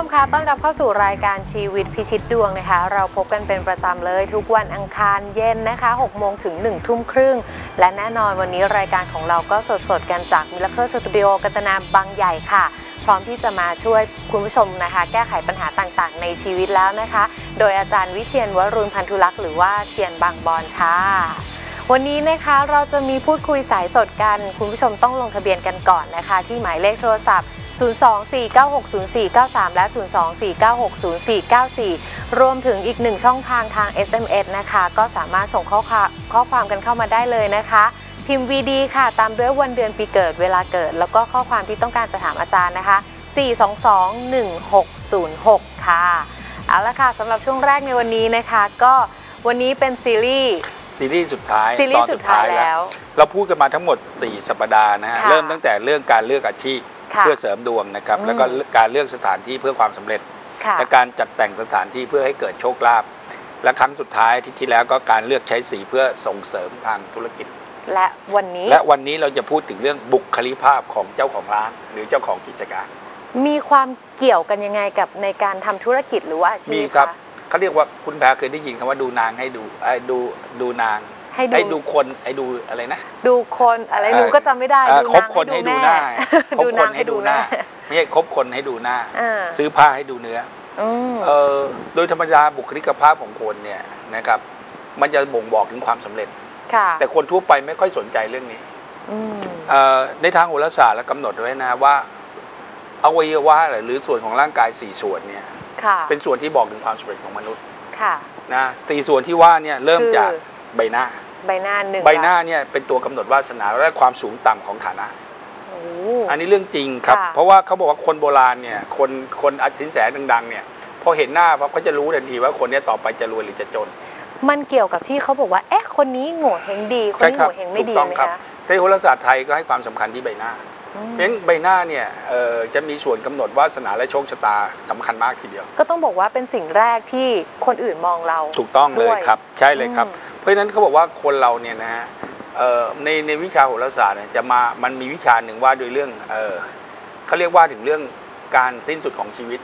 วัสดีค่ะคุณผู้ชมคะต้อนรับเข้าสู่รายการชีวิตพิชิตดวงนะคะ เราพบกันเป็นประจำเลยทุกวันอังคารเย็นนะคะ6โมงถึง1ทุ่มครึ่ง และแน่นอนวันนี้รายการของเราก็สดๆกันจากมิลเลอร์สตูดิโอกัตนาบางใหญ่ค่ะ พร้อมที่จะมาช่วยคุณผู้ชมนะคะ แก้ไขปัญหาต่างๆ ในชีวิตแล้วนะคะ โดยอาจารย์วิเชียนวรุณพันธุลักษ์หรือว่าเชียนบางบอนค่ะวันนี้นะคะเราจะมีพูดคุยสายสดกัน คุณผู้ชมต้องลงทะเบียนกันก่อนนะคะ ที่หมายเลขโทรศัพท์ 024960493 และ 024960494 รวมถึงอีกหนึ่งช่องทางทาง SMS นะคะ ก็สามารถส่งข้อความข้อความกันเข้ามาได้เลยนะคะพิมพ์ VD ค่ะ ตามด้วยวันเดือนปีเกิดเวลาเกิด แล้วก็ข้อความที่ต้องการจะถามอาจารย์นะคะ 4221606 ค่ะ เอาละค่ะสำหรับช่วงแรกในวันนี้นะคะ ก็วันนี้เป็นซีรีส์ซีรีส์สุดท้ายซีรีตอส์นสุดท้ายแล้ว เราพูดกันมาทั้งหมด 4 สัปดาห์นะฮะค่ะเริ่มตั้งแต่เรื่องการเลือกอาชีพค่ะ เพื่อเสริมดวงนะครับอืมแล้วก็การเลือกสถานที่เพื่อความสำเร็จค่ะและการจัดแต่งสถานที่เพื่อให้เกิดโชคลาภและครั้งสุดท้ายที่ที่แล้วก็การเลือกใช้สีเพื่อส่งเสริมทางธุรกิจ และวันนี้และวันนี้เราจะพูดถึงเรื่องบุคลิกภาพของเจ้าของร้าน หรือเจ้าของกิจการ มีความเกี่ยวกันยังไงกับในการทำธุรกิจหรือว่าอาชีพมีครับะเขาเรียกว่าคุณแพรเคยได้ยินคำว่าดูนางให้ดูไอ้ดูดูนาง ให้ไอ้ดูดูคนไอ้ดูอะไรนะ ดูคนอะไรหนูก็จำไม่ได้เอ่อดูคบคนให้ดูหน้าคบดูคนนางให้ดูหน้าไม่ใช่คบคนให้ดูหน้า อ่าซื้อผ้าให้ดูเนื้ออืมเออโดยธรรมดาบุคลิกภาพของคนเนี่ยนะครับ มันจะบ่งบอกถึงความสำเร็จ ค่ะแต่คนทั่วไปไม่ค่อยสนใจเรื่องนี้อืมเอ่อในทางโหราศาสตร์แล้วกำหนดไว้นะว่าอวัยวะหรือส่วนของร่างกายสี่ส่วนเนี่ยค่ะเป็นส่วนที่บอกถึงความสำเร็จของมนุษย์ค่ะ นะสี่ส่วนที่ว่าเนี่ยเริ่มคือจากใบหน้า ใบหน้าหนึ่งใบหน้าเนี่ยเป็นตัวกำหนดวาสนาและความสูงต่ำของฐานะ โอ้ อันนี้เรื่องจริงครับ ค่ะ เพราะว่าเขาบอกว่าคนโบราณเนี่ยคนคนอัสินแสดังๆเนี่ยพอเห็นหน้าปั๊บเขาจะรู้ทันทีว่าคนเนี้ยต่อไปจะรวยหรือจะจน มันเกี่ยวกับที่เขาบอกว่าเอ๊ะคนนี้โง่เฮงดี คนนี้ใช่ครับโง่เฮงไม่ดีถูกต้องไหมครับ คะ ในโหราศาสตร์ไทยก็ให้ความสำคัญที่ใบหน้าอืม เพราะฉะนั้นใบหน้าเนี่ยเอ่อจะมีส่วนกำหนดวาสนาและโชคชะตาสำคัญมากทีเดียว ก็ต้องบอกว่าเป็นสิ่งแรกที่คนอื่นมองเรา ถูกต้องเลยด้วยครับ ใช่เลยครับอืมเพราะฉะนั้นเขาบอกว่าคนเราเนี่ยนะฮะเอ่อในในวิชาโหราศาสตร์เนี่ยจะมามันมีวิชาหนึ่งว่าโดยเรื่องเอ่อเขาเรียกว่าถึงเรื่องการสิ้นสุดของชีวิต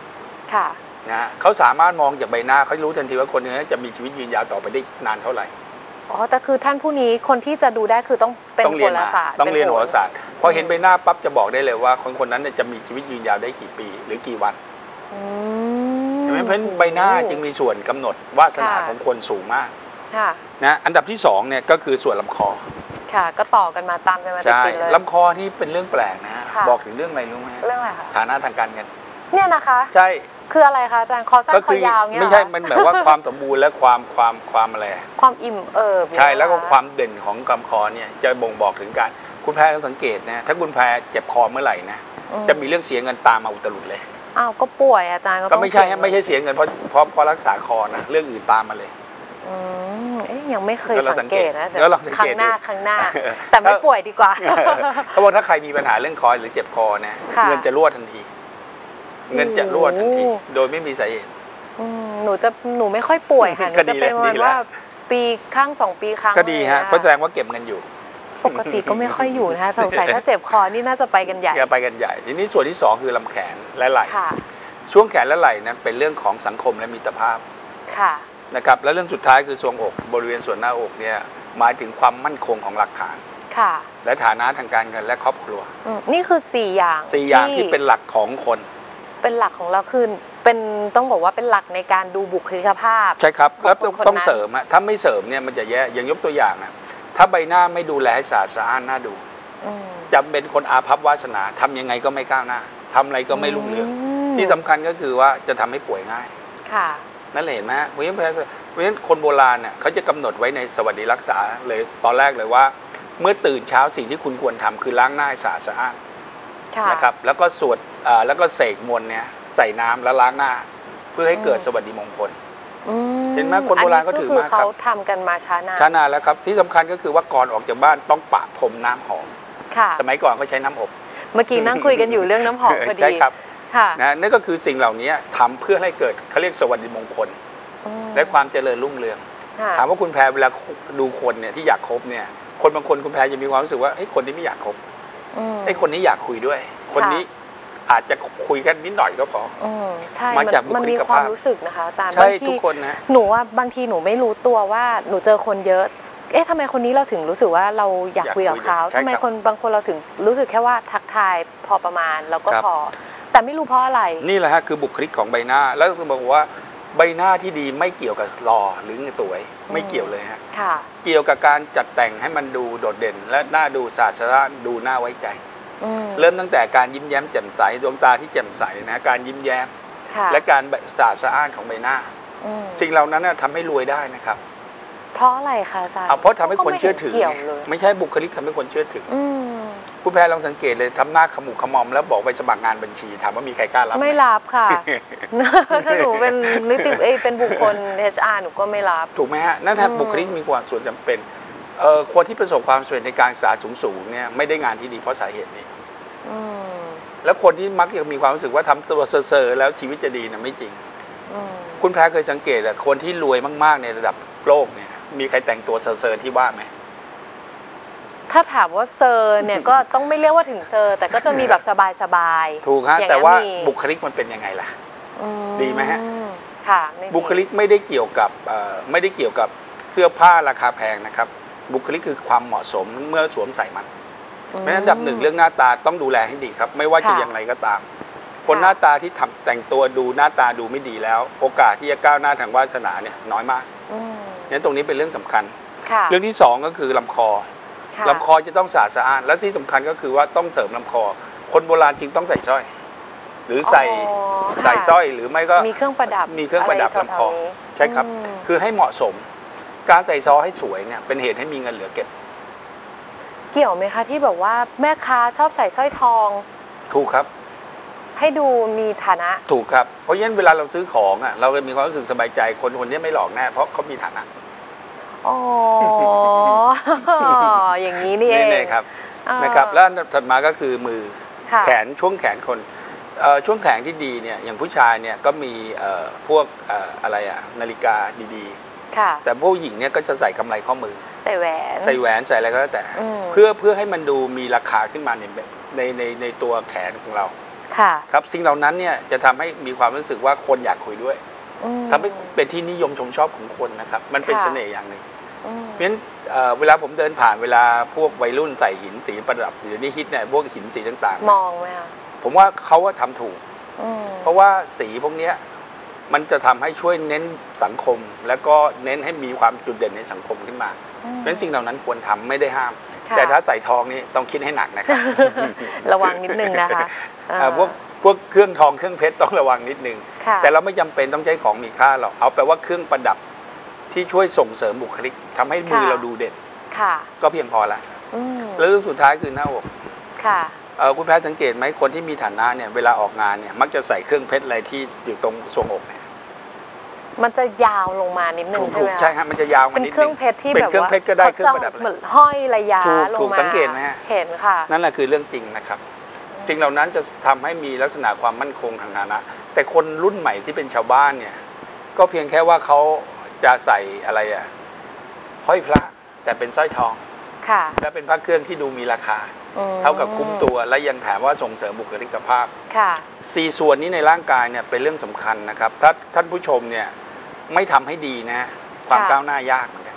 ค่ะนะฮะเขาสามารถมองจากใบหน้าเขารู้ทันทีว่าคนนี้จะมีชีวิตยืนยาวต่อไปได้นานเท่าไหร่อ๋อแต่คือท่านผู้นี้คนที่จะดูได้คือต้องเป็นต้องโหเรียนรามาศาสตร์ต้องเรียนป็โหราศาสตร์ พอเห็นใบหน้าปั๊บจะบอกได้เลยว่า คนคนนั้นเนี่ยจะมีชีวิตยืนยาวได้กี่ปี หรือกี่วันอืม เห็นไหมเพราะฉะนั้นใบหน้าจึงมีส่วนกำหนดวาสนาค่ะ ของคนสูงมากค่ะ นะอันดับที่สองเนี่ยก็คือส่วนลำคอค่ะ ก็ต่อกันมาตามกันมาติใช่ดๆเลย ลำคอนี่เป็นเรื่องแปลกนะฮะค่ะ บอกถึงเรื่องอะไรรู้ไหมฮะเรื่องอะไรคะฐานะทางการเงินเนี่ยนะคะ ใช่ คืออะไรคะอาจารย์คอสั้นก็คอยาวเงี้ยไม่ใช่ เหรอคะมันแบบว่าความสมบูรณ์และความความความอะไรความอิ่มเอิบใช่แล้วก็เนี่ยเหรอความเด่นของลำคอเนี่ยจะบ่งบอกถึงการ คุณแพรต้องสังเกตนะถ้าคุณแพรเจ็บคอเมื่อไหร่นะอืจะมีเรื่องเสียเงินตามมาอุตลุดเลย อ้าวก็ป่วยอาจารย์ก็ก็ต้องไม่ใช่เสียฮะไม่ใช่เสียเงินเพราะเพราะเพราะรักษาคอนะเรื่องอื่นตามมาเลย อืมเอ๊ยยังไม่เคยแล้วเราสังเกตนะสังเกตแล้วเราสังครั้เกตงหน้าดู ครั้งหน้า แต่ไม่ป่วยดีกว่า เขาบอกถ้าใครมีปัญหาเรื่องคอหรือเจ็บคอนะค่ะเงินจะรั่วทันที เงินจะรั่วทันที โอ้โดยไม่มีสาเหตุ อืมหนูจะหนูไม่ค่อยป่วยค่ะหนูก็จะดีเป็นแล้ววันดีแล้ว ว่าปีครั้งสองปีครั้งก็ดีฮะอไอย่งเพราะแสงี้ยดงว่าเก็บเงินอยู่ ปกติก็ไม่ค่อยอยู่นะคะสงสัยถ้าเจ็บคอนี่น่าจะไปกันใหญ่อย่าไปกันใหญ่ ทีนี้ส่วนที่สองคือลำแขนและไหล่ค่ะช่วงแขนและไหล่นั้นเป็นเรื่องของสังคมและมิตรภาพค่ะนะครับและเรื่องสุดท้ายคือทรวงอกบริเวณส่วนหน้าอกเนี่ยหมายถึงความมั่นคงของหลักฐานค่ะ และฐานะทางการเงินและครอบครัวอืมนี่คือสี่อย่างสี่อย่างที่เป็นหลักของคน เป็นหลักของเราคือเป็นต้องบอกว่าเป็นหลักในการดูบุคลิกภาพ ใช่ครับของแล้วต้องคนนั้นต้องเสริมอะถ้าไม่เสริมเนี่ยมันจะแย่อย่างยกตัวอย่างนะ ถ้าใบหน้าไม่ดูแลให้สะอาดสะอ้านน่าดูอืมจะเป็นคนอาภัพวาสนาทำยังไงก็ไม่ก้าวหน้าทำอะไรก็ไม่รุ่งเรืองมที่สำคัญก็คือว่าจะทำให้ป่วยง่าย ค่ะนั่นแหละเห็นไหมฮะเพราะฉะนั้นเพราะฉะนั้นคนโบราณเนี่ยเขาจะกำหนดไว้ในสวัสดิรักษาเลยตอนแรกเลยว่า เมื่อตื่นเช้าสิ่งที่คุณควรทำคือล้างหน้าให้สะอาดสะอ้านค่ะนะครับ แล้วก็สวดอ่าแล้วก็เสกมนต์เนี่ยใส่น้ำแล้วล้างหน้า เพื่อให้เกิดอืมสวัสดิมงคล อืเห็นไหมคนโบราณก็ถือมากครับ เขาทำกันมาช้านานช้านานแล้วครับ ที่สำคัญก็คือว่าก่อนออกจากบ้านต้องปะพรมน้ำหอม ค่ะ สมัยก่อนเขาใช้น้ำอบเมื่อกี้นั่งคุยกันอยู่เรื่องน้ำหอมพอดีใช่ครับค่ะนะนั่นก็คือสิ่งเหล่านี้ทำเพื่อให้เกิดเขาเรียกสวัสดิมงคล อืมและความเจริญรุ่งเรือง ค่ะถามว่าคุณแพรเวลาดูคนเนี่ยที่อยากคบเนี่ย คนบางคนคุณแพรจะมีความรู้สึกว่าเฮ้ยคนนี้ไม่อยากคบอืม ไอ้ยคนนี้อยากคุยด้วย คนนี้ อาจจะคุยกันนิดหน่อยก็พออืมใช่มาจากมันมีบุคลิกความภาพรู้สึกนะคะอาจารย์ใช่บางทุทีกคนนะหนูว่าบางทีหนูไม่รู้ตัวว่าหนูเจอคนเยอะ เอ๊ะทำไมคนนี้เราถึงรู้สึกว่าเราอยากอยากคุยกับคุยเขาใช่ทำไมครับคนบางคนเราถึงรู้สึกแค่ว่าทักทายพอประมาณแล้วก็ครับพอ แต่ไม่รู้เพราะอะไร นี่แหละฮะคือบุคลิกของใบหน้า แล้วก็บอกว่าใบหน้าที่ดีไม่เกี่ยวกับหล่อหรือสวยไม่เกี่ยวเลยฮะค่ะเกี่ยวกับการจัดแต่งให้มันดูโดดเด่น และน่าดูสาสระดูน่าไว้ใจอืม เริ่มตั้งแต่การยิ้มแย้มแจ่มใสดวงตาที่แจ่มใสนะการยิ้มแย้มค่ะและการสะอาดสะอ้านของใบหน้าอืมสิ่งเหล่านั้นน่ะทำให้รวยได้นะครับ เพราะอะไรคะอาจารย์เอาเพราะทำให้คนเชื่อถือก็ไม่เห็นเกี่ยวเลยไม่ใช่บุคลิกทำให้คนเชื่อถืออืมคุณแพรลองสังเกตเลยทำหน้าขมุกขมอมแล้วบอกไปสมัครงานบัญชีถามว่ามีใครกล้ารับหไม่รับค่ะถ้าหนูเป็นนิติเอยเป็นบุคคล HR หนูก็ไม่รับ ถูกไหมฮะนั่นถ้าอืมบุคลิกมีความส่วนจำเป็นเอ่อ คนที่ประสบความสำเร็จในการศึกษาสูงๆเนี่ยไม่ได้งานที่ดีเพราะสาเหตุนี้อืมแล้วคนที่มักจะมีความรู้สึกว่าทำตัวเซอร์ๆแล้วชีวิตจะดีนะไม่จริงอืมคุณแพรเคยสังเกตอะคนที่รวยมากๆในระดับโลกเนี่ย มีใครแต่งตัวเซอร์ๆที่ว่าไหมถ้าถามว่าเซอร์เนี่ยก็ต้องไม่เรียกว่าถึงเซอร์ แต่ก็จะมีแบบสบายๆถูกฮะอย่างนั้นแต่ว่ามีบุคลิกมันเป็นยังไงล่ะอืดีไหมฮะค่ะไม่ดีบุคลิกไม่ได้เกี่ยวกับเอ่อไม่ได้เกี่ยวกับเสื้อผ้าราคาแพงนะครับ บุคลิกคือความเหมาะสมเมื่อสวมใส่มันอืมเพราะฉะนั้นอันดับหนึ่งเรื่องหน้าตาต้องดูแลให้ดีครับ ไม่ว่าจะค่ะอย่างไรก็ตาม คนค่ะหน้าตาที่ทำแต่งตัวดูหน้าตาดูไม่ดีแล้ว โอกาสที่จะก้าวหน้าทางวาสนาเนี่ยน้อยมากอืมนั้นตรงนี้เป็นเรื่องสำคัญค่ะเรื่องที่สองก็คือลำคอค่ะลำคอจะต้องสะอาดสะอ้านและที่สำคัญก็คือว่าต้องเสริมลำคอ คนโบราณจึงต้องใส่สร้อย หรือใส่อ๋อใส่ค่ะสร้อยหรือไม่ก็มีเครื่องประดับมีเครื่องประดับแถวๆลำคอนี้ใช่ครับอืมคือให้เหมาะสม การใส่ซอให้สวยเนี่ยเป็นเหตุให้มีเงินเหลือเก็บ เกี่ยวไหมคะที่แบบว่าแม่ค้าชอบใส่สร้อยทอง ถูกครับ ให้ดูมีฐานะ ถูกครับ เพราะฉะนั้นเวลาเราซื้อของอะเราจะมีความรู้สึกสบายใจคนคนนี้ไม่หลอกแน่เพราะเขามีฐานะอ๋อ อย่างนี้นี่เองนี่ๆครับอ่านะครับแล้วอันดับถัดมาก็คือมือค่ะ แขนช่วงแขนคนเอ่อช่วงแขนที่ดีเนี่ยอย่างผู้ชายเนี่ยก็มีเอ่อพวกเอ่ออะไรอะนาฬิกาดี ค่ะๆแต่ผู้หญิงเนี่ยก็จะใส่กำไรข้อมือ ใส่แหวน ใส่แหวนใส่อะไรก็แล้วแต่มเพื่อเพื่อให้มันดูมีราคาขึ้นมาในในในในตัวแขนของเรา ค่ะครับสิ่งเหล่านั้นเนี่ยจะทำให้มีความรู้สึกว่าคนอยากคุยด้วยอืม ทำให้เป็นที่นิยมชมชอบของคนนะครับ มันเป็นค่ะ เสน่ห์อย่างหนึ่ง อืม เพราะฉะนั้นเอ่อเวลาผมเดินผ่านเวลาพวกวัยรุ่นใส่หินสีประดับเดี๋ยวนี้ฮิตเนี่ยพวกหินสีต่างๆมองไหมคะผมว่าเขาว่าทำถูก อืมเพราะว่าสีพวกเนี้ย มันจะทำให้ช่วยเน้นสังคม แล้วก็เน้นให้มีความจุดเด่นในสังคมขึ้นมาอืมเพราะฉะนั้นสิ่งเหล่านั้นควรทำไม่ได้ห้ามค่ะแต่ถ้าใส่ทองนี่ต้องคิดให้หนักนะครับระวังนิดนึงนะคะเอ่อพวกพวกเครื่องทองเครื่องเพชรต้องระวังนิดนึงค่ะแต่เราไม่จำเป็นต้องใช้ของมีค่าหรอกเอาแปลว่าเครื่องประดับที่ช่วยส่งเสริมบุคลิกทำให้มือค่ะเราดูเด่นค่ะก็เพียงพอละอืมแล้วเรื่องสุดท้ายคือหน้าอกค่ะเอ่อคุณแพทย์สังเกตไหมคนที่มีฐานะเนี่ยเวลาออกงานเนี่ยมักจะใส่เครื่องเพชรอะไรที่อยู่ตรงทรวงอกเนี่ย มันจะยาวลงมานิดนึงถูกใช่ถูไหกมคะใช่ฮะมันจะยาวมาเป็นนิดเครื่นึองง เพชรที่เป็นแบบเครื่องว่าเพชรก็ได้เครื่องประดับเหมือนห้อยระยะถูกลงถูกมาสังเกตไหมฮะ เห็นค่ะ นั่นแหละคือเรื่องจริงนะครับ สิ่งเหล่านั้นจะทำให้มีลักษณะความมั่นคงทางฐานะ แต่คนรุ่นใหม่ที่เป็นชาวบ้านเนี่ย ก็เพียงแค่ว่าเขาจะใส่อะไรอะห้อยพระแต่เป็นสร้อยทอง ค่ะและเป็นพระเครื่องที่ดูมีราคา อืมเท่ากับคุ้มตัวและยังแถมว่าส่งเสริมบุคลิกภาพค่ะ สี่ส่วนนี้ในร่างกายเนี่ยเป็นเรื่องสำคัญนะครับ ถ้าท่านผู้ชมเนี่ย ไม่ทำให้ดีนะ ความค่ะก้าวหน้ายากเหมือนกัน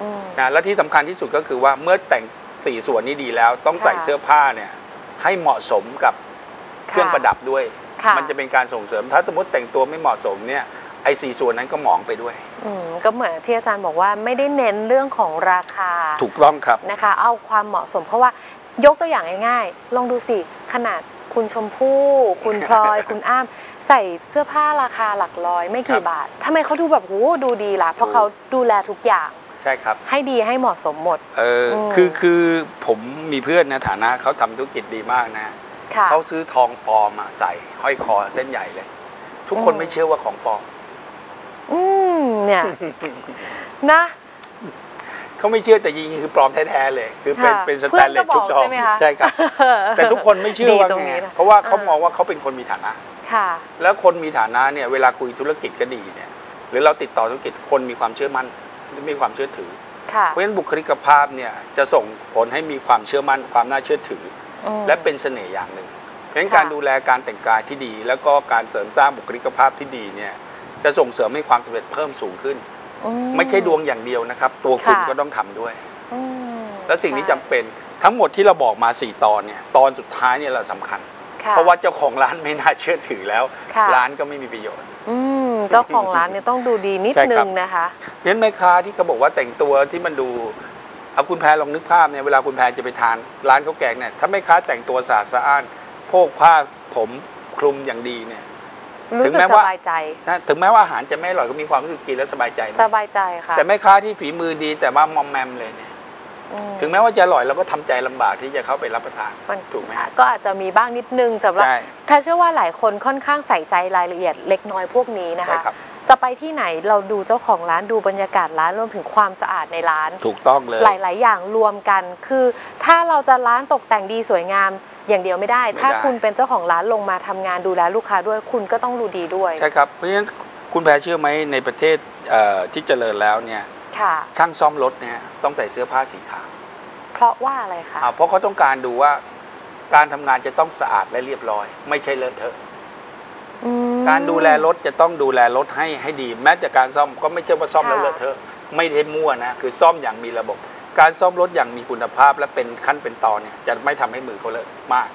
อืมนะและที่สำคัญที่สุดก็คือว่าเมื่อแต่งสี่ส่วนนี้ดีแล้ว ต้องใส่ค่ะเสื้อผ้าเนี่ย ให้เหมาะสมกับเครื่องประดับด้วยค่ะมันจะเป็นการส่งเสริม ถ้าสมมติแต่งตัวไม่เหมาะสมเนี่ยไอ้สี่ส่วนนั้นก็หมองไปด้วย อืมก็เหมือนที่อาจารย์บอกว่าไม่ได้เน้นเรื่องของราคา ถูกต้องครับนะคะ เอาความเหมาะสม เพราะว่ายกตัวอย่างง่ายๆ ลองดูสิขนาดคุณชมพู่ คุณพลอย คุณอ้าม ใส่เสื้อผ้าราคาหลักร้อยไม่ครักี่บบาททำไมเขาดูแบบโหดูดีล่ะ เพราะถูกเขาดูแลทุกอย่างใช่ครับ ให้ดีให้เหมาะสมหมด เอออมคือคือผมมีเพื่อนนะฐานะเขาทำธุรกิจดีมากนะค่ะเขาซื้อทองปลอมอะใส่ห้อยคอเส้นใหญ่เลย ทุกคนอืมไม่เชื่อว่าของปลอม อืมเนี่ยนะเขาไม่เชื่อแต่จริงๆคือปลอมแท้ๆเลย คือเป็นค่ะเป็นสพื่แตอนเลก็สบชุอบกทองใช่ไหมคะใช่ครับ แต่ทุกคนไม่เชื่อดีว่าตรงไงนี้นะเพราะว่าเขาอ่ามมองว่าเขาเป็นคนมีฐานะ ค่ะ แล้วคนมีฐานะเนี่ยเวลาคุยธุรกิจก็ดีเนี่ยหรือเราติดต่อธุรกิจคนมีความเชื่อมั่นมีความเชื่อถือค่ะเพราะฉะนั้นบุคลิกภาพเนี่ยจะส่งผลให้มีความเชื่อมั่น ความน่าเชื่อถืออืมและเป็นเสน่ห์อย่างหนึ่ง เพราะฉะนั้นค่ะการดูแลการแต่งกายที่ดี แล้วก็การเสริมสร้างบุคลิกภาพที่ดีเนี่ยจะส่งเสริมให้ความสำเร็จเพิ่มสูงขึ้นอืไม่ใช่ดวงอย่างเดียวนะครับ ตัวคุณค่ะก็ต้องทำด้วยอืมและสิ่งที่ใช่จำเป็นทั้งหมดที่เราบอกมา 4 ตอนเนี่ยตอนสุดท้ายเนี่ยเราสำคัญค่ เพราะว่าเจ้าของร้านไม่น่าเชื่อถือแล้ว ค่ะ ร้านก็ไม่มีประโยชน์ อืมเจ้าของร้านเนี่ยต้องดูดีนิดใช่นึครับ งนะคะ เพราะฉะนั้นแม่ค้าที่เขาบอกว่าแต่งตัวที่มันดูเอาคุณแพรลองนึกภาพเนี่ยเวลาคุณแพรจะไปทานร้านข้าวแกงเนี่ยถ้าแม่ค้าแต่งตัวสะอาดสะอ้านโพกผ้าผมคลุมอย่างดีเนี่ย รู้ถึสึงกแม้สว่า บายใจ นะถึงแม้ว่าอาหารจะไม่อร่อยก็มีความรู้สึกกินแล้วสบายใจนะสบายใจค่ะ แต่แม่ค้าที่ฝีมือดีแต่ว่ามอมแมมเลยเนี่ยอืม ถึงแม้ว่าจะอร่อยเราก็ทำใจลำบากที่จะเข้าไปรับประทานมันถูกไหมฮะก็อาจจะมีบ้างนิดนึงสำหรับใช่แพรเชื่อว่าหลายคนค่อนข้างใส่ใจรายละเอียดเล็กน้อยพวกนี้นะใช่คะครับจะไปที่ไหนเราดูเจ้าของร้านดูบรรยากาศร้านรวมถึงความสะอาดในร้าน ถูกต้องเลย หลาย ๆ อย่างรวมกัน คือถ้าเราจะร้านตกแต่งดีสวยงามอย่างเดียวไม่ได้ไม่ได้ถ้าคุณเป็นเจ้าของร้านลงมาทำงานดูแลลูกค้าด้วยคุณก็ต้องดูดีด้วยใช่ครับเพราะฉะนั้นคุณแพรเชื่อไหมในประเทศเอ่อที่เจริญแล้วเนี่ย ค่ะ ช่างซ่อมรถเนี่ยต้องใส่เสื้อผ้าสีขาวเพราะว่าอะไรคะอ่าเพราะเขาต้องการดูว่าการทำงานจะต้องสะอาดและเรียบร้อย ไม่ใช่เลอะเทอะ อืม การดูแลรถจะต้องดูแลรถให้ให้ดี แม้แต่การซ่อมก็ไม่ใช่ว่าซ่อมค่ะแล้วเลอะเทอะไม่ได้มั่วนะคือซ่อมอย่างมีระบบ การซ่อมรถอย่างมีคุณภาพและเป็นขั้นเป็นตอนเนี่ยจะไม่ทำให้มือเขาเลอะมาก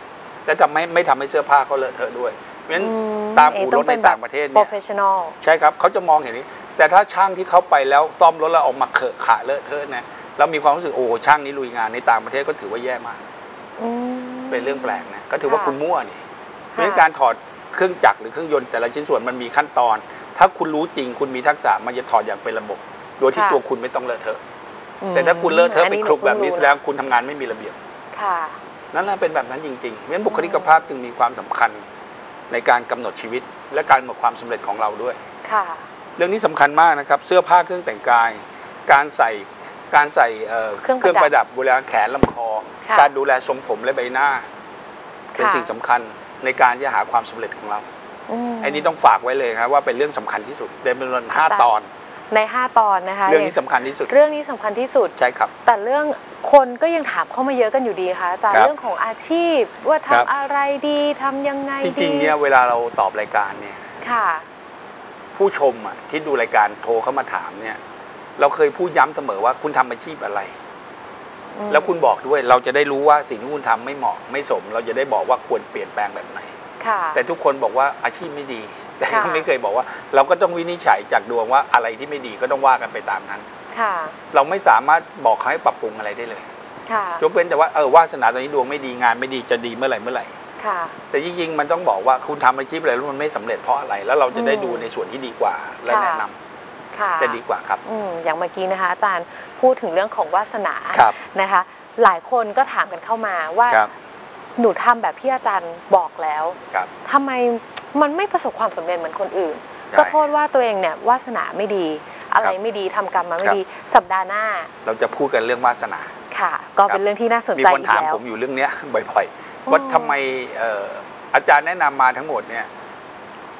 และจะไม่ไม่ทำให้เสื้อผ้าเขาเลอะเทอะด้วยเพราะฉะนั้นอืตามอู่รถเต้ในงแบบต่างประเทศโปเนี่รยเฟชชั่นอล ใช่ครับเขาจะมองเห็นนี้ แต่ถ้าช่างที่เขาไปแล้วซ่อมรถแล้วออกมาเขอะขะเลอะเทอะนะเรามีความรู้สึกโอ้ช่างนี้ลุยงานในต่างประเทศก็ถือว่าแย่มากเป็นเรื่องแปลกนะก็ถือว่าค่ะคุณมั่วนี่เพราะฉะนั้นการถอดเครื่องจักรหรือเครื่องยนต์แต่ละชิ้นส่วนมันมีขั้นตอน ถ้าคุณรู้จริงคุณมีทักษะมันจะถอดอย่างเป็นระบบ โดยที่ค่ะ ตัวคุณไม่ต้องเลอะเทอะอืมแต่ถ้าคุณเลอะเทอะนไปนี้คลุกแบบนี้หเพิ่งรู้แล้วคุณทำงานไม่มีระเบียบ ค่ะ นั่นแหละเป็นแบบนั้นจริงๆเพราะฉะนั้นบุคลิกภาพจึงมีความสำคัญในการกำหนดชีวิต และการหมดความสำเร็จของเราด้วย ค่ะ เรื่องนี้สำคัญมากนะครับ เสื้อผ้าเครื่องแต่งกาย การใส่การใส่เอ่อเครื่องประดับประดับเวลาแขนลำคอค่ะการดูแลทรงผมและใบหน้า เป็นค่ะสิ่งสำคัญในการที่จะหาความสำเร็จของเรามไอ้นี้ต้องฝากไว้เลยครับว่าเป็นเรื่องสำคัญที่สุดในจำนวนห้าอาจารย์ตอนใน 5 ตอนนะคะเรื่องนี้สำคัญที่สุด เรื่องนี้สำคัญที่สุดใช่ครับ แต่เรื่องคนก็ยังถามเข้ามาเยอะกันอยู่ดีค่ะอาจารย์ครับเรื่องของอาชีพว่าครัทำบอะไรดีทำยังไงจดีริงๆเนี่ยเวลาเราตอบรายการเนี่ยค่ะ ผู้ชมอะที่ดูรายการโทรเข้ามาถามเนี่ย เราเคยพูดย้ำเสมอว่าคุณทำอาชีพอะไร อืมแล้วคุณบอกด้วยเราจะได้รู้ว่าสิ่งที่คุณทำไม่เหมาะไม่สม เราจะได้บอกว่าควรเปลี่ยนแปลงแบบไหน ค่ะ แต่ทุกคนบอกว่าอาชีพไม่ดี แต่ค่ะก็ไม่เคยบอกว่า เราก็ต้องวินิจฉัยจากดวงว่าอะไรที่ไม่ดีก็ต้องว่ากันไปตามนั้น ค่ะเราไม่สามารถบอกเขาให้ปรับปรุงอะไรได้เลยค่ะ ยกเว้นแต่ว่าเออวาสนาตอนนี้ดวงไม่ดีงานไม่ดีจะดีเมื่อไหร่เมื่อไหร่ค่ะ แต่จริงๆมันต้องบอกว่าคุณทำอาชีพอะไรแล้วมันไม่สำเร็จเพราะอะไร แล้วเราจะได้อืมดูในส่วนที่ดีกว่าและค่ะแนะนำค่ะจะดีกว่าครับอืมอย่างเมื่อกี้นะคะอาจารย์พูดถึงเรื่องของวาสนาครับนะคะ หลายคนก็ถามกันเข้ามาว่าครับหนูทำแบบที่อาจารย์บอกแล้วครับทำไมมันไม่ประสบความสำเร็จเหมือนคนอื่นใช่ก็โทษว่าตัวเองเนี่ยวาสนาไม่ดี อะไรครับไม่ดีทำกรรมมาไม่ครับดีสัปดาห์หน้า เราจะพูดกันเรื่องวาสนาค่ะ ก็ครับเป็นเรื่องที่น่าสนมีใจคนอีกถามแล้วผมอยู่เรื่องเนี้ยบ่อยอืมๆ ว่าทำไมเอ่ออาจารย์แนะนำมาทั้งหมดเนี่ย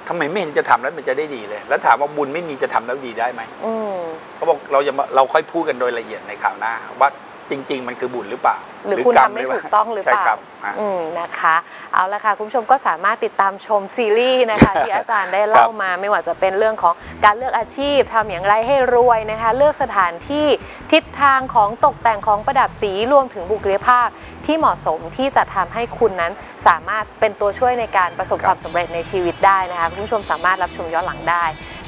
ทำไมไม่เห็นจะทำแล้วมันจะได้ดีเลย แล้วถามว่าบุญไม่มีจะทำแล้วดีได้ไหมอืมเขาบอกเราจะมาเราค่อยพูดกันโดยละเอียดในข่าวหน้าว่า จริง ๆ มันคือบุญหรือเปล่าหรือคุณกรรทำไม่หรืถูกต้องหรือเปใช่ล่าครับอะอืมนะคะ เอาละค่ะ คุณผู้ชมก็สามารถติดตามชมซีรีส์นะคะ ที่อาจารย์ได้เล่ามาไม่ว่าจะเป็นเรื่องของการเลือกอาชีพทำอย่างไรให้รวยนะคะ เลือกสถานที่ทิศทางของตกแต่งของประดับสีรวมถึงบุคลิกภาพ ที่เหมาะสมที่จะทำให้คุณนั้น สามารถเป็นตัวช่วยในการประสบครับความสำเร็จในชีวิตได้นะคะคุณผู้ชมสามารถรับชมย้อนหลังได้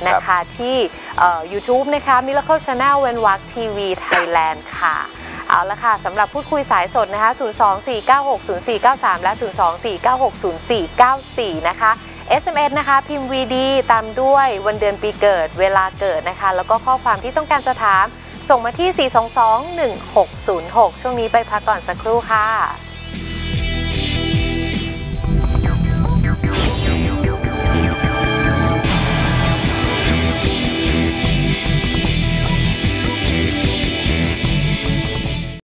นะคะที่เอ่อ YouTube นะคะ Miracle Channel เวนวักทีวีไทยแลนด์ค่ะ เอาละค่ะสำหรับพูดคุยสายสดนะคะ 024960493 และ 024960494 นะคะ SMS นะคะ พิมพ์ VD ตามด้วยวันเดือนปีเกิดเวลาเกิดนะคะ แล้วก็ข้อความที่ต้องการจะถาม ส่งมาที่ 4221606 ช่วงนี้ไปพักก่อนสักครู่ค่ะ